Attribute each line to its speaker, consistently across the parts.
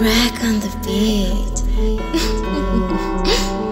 Speaker 1: Rack on the beat.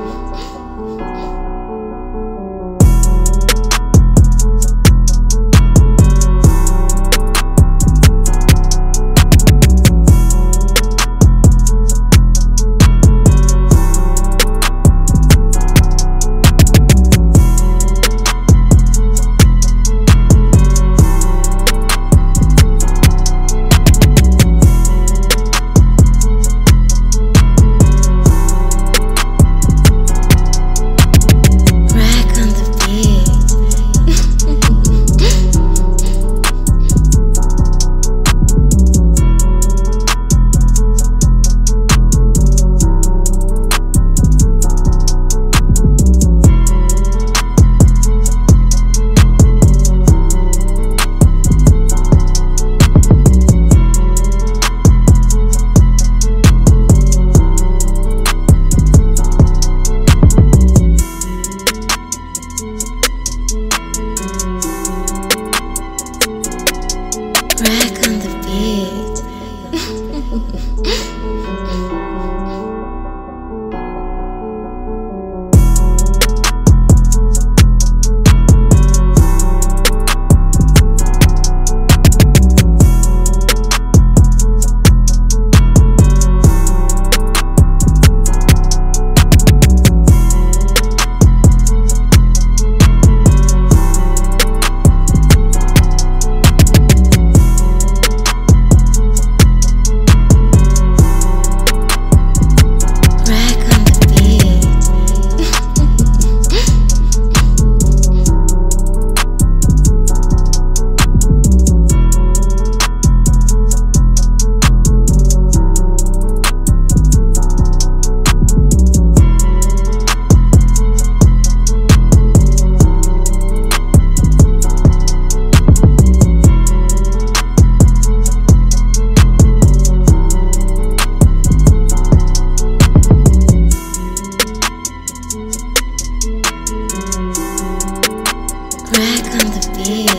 Speaker 1: Yeah.